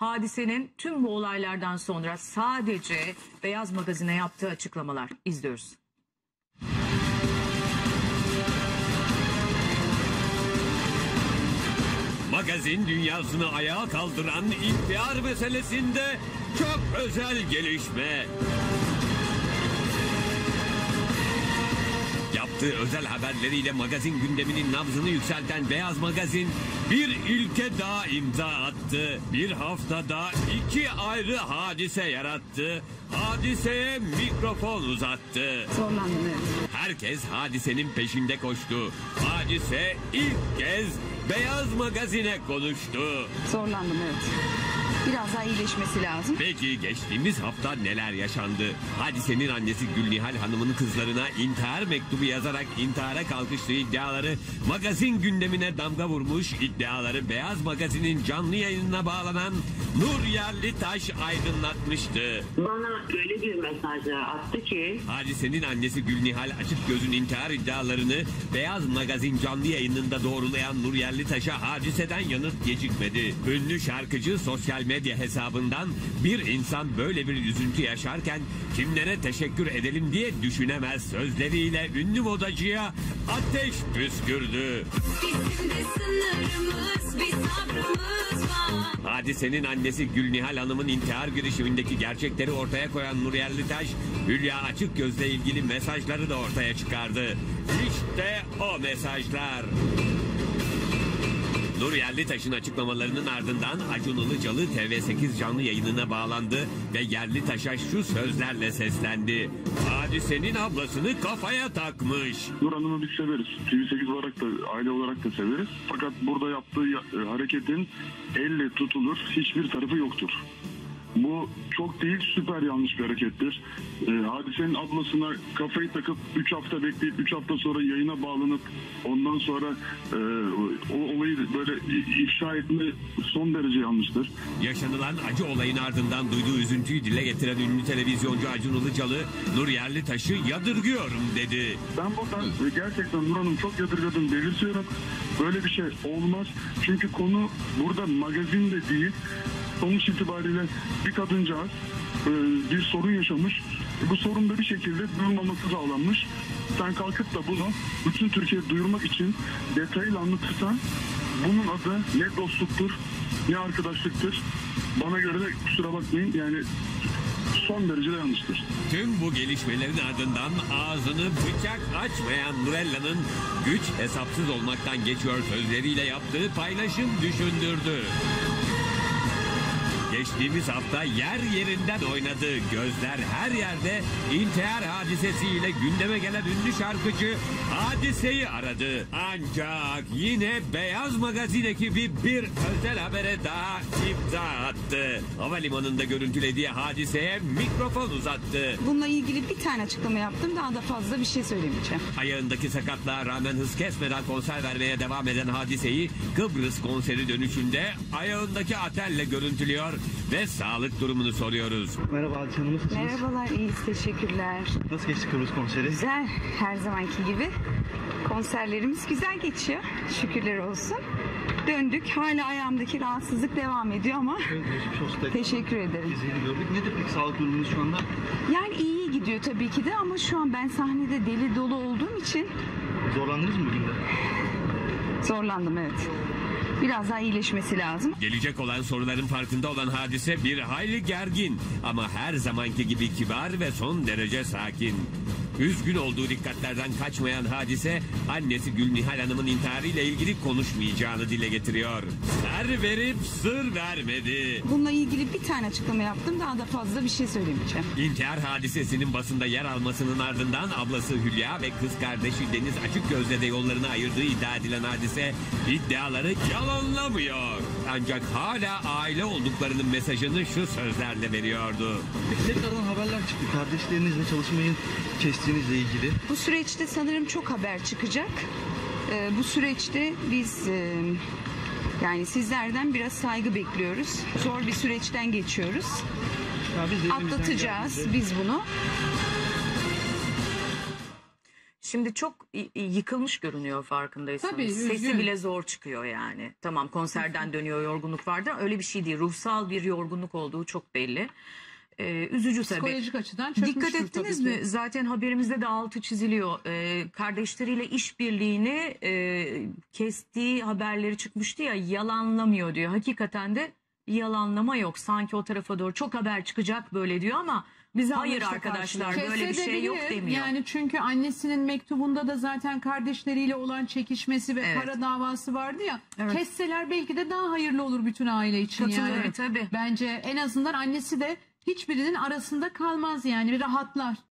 Hadisenin tüm bu olaylardan sonra sadece Beyaz Magazin'e yaptığı açıklamalar izliyoruz. Magazin dünyasını ayağa kaldıran intihar meselesinde çok özel gelişme. Yaptığı özel haberleriyle magazin gündeminin nabzını yükselten Beyaz Magazin bir ilke daha imza attı. Bir haftada iki ayrı hadise yarattı. Hadiseye mikrofon uzattı. Herkes hadisenin peşinde koştu. Hadise ilk kez Beyaz Magazin'e konuştu. Zorlandım evet. Biraz daha iyileşmesi lazım. Peki geçtiğimiz hafta neler yaşandı? Hadisenin annesi Gülnihal Hanım'ın kızlarına intihar mektubu yazarak intihara kalkıştığı iddiaları magazin gündemine damga vurmuş iddiaları Beyaz Magazin'in canlı yayınına bağlanan Nur Yerlitaş aydınlatmıştı. Bana öyle bir mesaj attı ki Hadisenin annesi Gülnihal Açık Göz'ün intihar iddialarını Beyaz Magazin canlı yayınında doğrulayan Nur Yerlitaş'a hadiseden yanıt gecikmedi. Ünlü şarkıcı sosyal medya hesabından bir insan böyle bir üzüntü yaşarken kimlere teşekkür edelim diye düşünemez sözleriyle ünlü modacıya ateş püskürdü. Bizim de sınırımız, bir sabrımız var. Hadisenin annesi Gülnihal Hanım'ın intihar girişimindeki gerçekleri ortaya koyan Nur Yerlitaş, Hülya Açık Göz'le ilgili mesajları da ortaya çıkardı. İşte o mesajlar. Nur Yerlitaş'ın açıklamalarının ardından Acun Ilıcalı TV8 canlı yayınına bağlandı ve Yerlitaş'a şu sözlerle seslendi. Hadisenin ablasını kafaya takmış. Nur Hanım'ı biz severiz. TV8 olarak da aile olarak da severiz. Fakat burada yaptığı ya- e, hareketin elle tutulur hiçbir tarafı yoktur. Bu çok değil süper yanlış bir harekettir. E, hadisenin ablasına kafayı takıp 3 hafta bekleyip 3 hafta sonra yayına bağlanıp ondan sonra e, o olayı böyle ifşa etme son derece yanlıştır. Yaşanılan acı olayın ardından duyduğu üzüntüyü dile getiren ünlü televizyoncu Acun Ilıcalı, Nur Yerlitaş'ı yadırgıyorum dedi. Ben buradan e, gerçekten Nur Hanım çok yadırgadım belirtiyorum. Böyle bir şey olmaz. Çünkü konu burada magazin de değil. Sonuç itibariyle bir kadıncağız e, bir sorun yaşamış. Bu sorun da bir şekilde duyulmaması sağlanmış. Sen kalkıp da bunu bütün Türkiye duyurmak için detaylı anlatırsan bunun adı ne dostluktur ne arkadaşlıktır. Bana göre de kusura bakmayın yani son derece yanlıştır. Tüm bu gelişmelerin ardından ağzını bıçak açmayan Nurella'nın güç hesapsız olmaktan geçiyor sözleriyle yaptığı paylaşım düşündürdü. Geçtiğimiz hafta yer yerinden oynadı. Gözler her yerde intihar hadisesiyle gündeme gelen ünlü şarkıcı hadiseyi aradı. Ancak yine Beyaz Magazin ekibi bir özel habere daha imza attı. Havalimanında görüntülediği hadiseye mikrofon uzattı. Bununla ilgili bir tane açıklama yaptım. Daha da fazla bir şey söylemeyeceğim. Ayağındaki sakatlığa rağmen hız kesmeden konser vermeye devam eden hadiseyi Kıbrıs konseri dönüşünde ayağındaki atelle görüntülüyor ve sağlık durumunu soruyoruz. Merhaba Hanım nasılsınız? Merhabalar, iyiyiz. Teşekkürler. Nasıl geçti Kıbrıs konseri? Güzel, her zamanki gibi. Konserlerimiz güzel geçiyor. Şükürler olsun. Döndük. Hala ayağımdaki rahatsızlık devam ediyor ama Evet, geçmiş olsun tekrar. teşekkür ederim. İzleyeni gördük. Nedir peki sağlık durumunuz şu anda? Yani iyi gidiyor tabii ki de ama şu an ben sahnede deli dolu olduğum için Zorlandınız mı bugün de? zorlandım evet. Biraz daha iyileşmesi lazım. Gelecek olan soruların farkında olan hadise bir hayli gergin ama her zamanki gibi kibar ve son derece sakin. Üzgün olduğu dikkatlerden kaçmayan hadise annesi Gülnihal Hanım'ın intiharıyla ilgili konuşmayacağını dile getiriyor. Ser verip sır vermedi. Bununla ilgili bir tane açıklama yaptım. Daha da fazla bir şey söylemeyeceğim. İntihar hadisesinin basında yer almasının ardından ablası Hülya ve kız kardeşi Deniz Açık Gözle de yollarını ayırdığı iddia edilen hadise iddiaları yalanlamıyor. Ancak hala aile olduklarının mesajını şu sözlerle veriyordu. Tekrardan haberler çıktı. Kardeşlerinizle çalışmayı kestiğinizle ilgili. Bu süreçte sanırım çok haber çıkacak. Ee, bu süreçte biz e, yani sizlerden biraz saygı bekliyoruz. Zor bir süreçten geçiyoruz. Ya biz de elimizden Atlatacağız geldiğince- biz bunu. Şimdi çok yıkılmış görünüyor farkındaysanız. Tabii, Sesi üzgün. bile zor çıkıyor yani. Tamam konserden dönüyor yorgunluk vardır. Öyle bir şey değil. Ruhsal bir yorgunluk olduğu çok belli. Ee, üzücü tabii. Psikolojik açıdan Dikkat ettiniz mi? Zaten haberimizde de altı çiziliyor. Ee, kardeşleriyle işbirliğini e, kestiği haberleri çıkmıştı ya yalanlamıyor diyor. Hakikaten de yalanlama yok. Sanki o tarafa doğru çok haber çıkacak böyle diyor ama Bizi hayır arkadaşlar karşılıyor. böyle bir şey yok demiyor. Yani çünkü annesinin mektubunda da zaten kardeşleriyle olan çekişmesi ve Evet. para davası vardı ya. Evet. Kesseler belki de daha hayırlı olur bütün aile için Katılıyorum, yani. tabii. Bence en azından annesi de hiçbirinin arasında kalmaz yani bir rahatlar.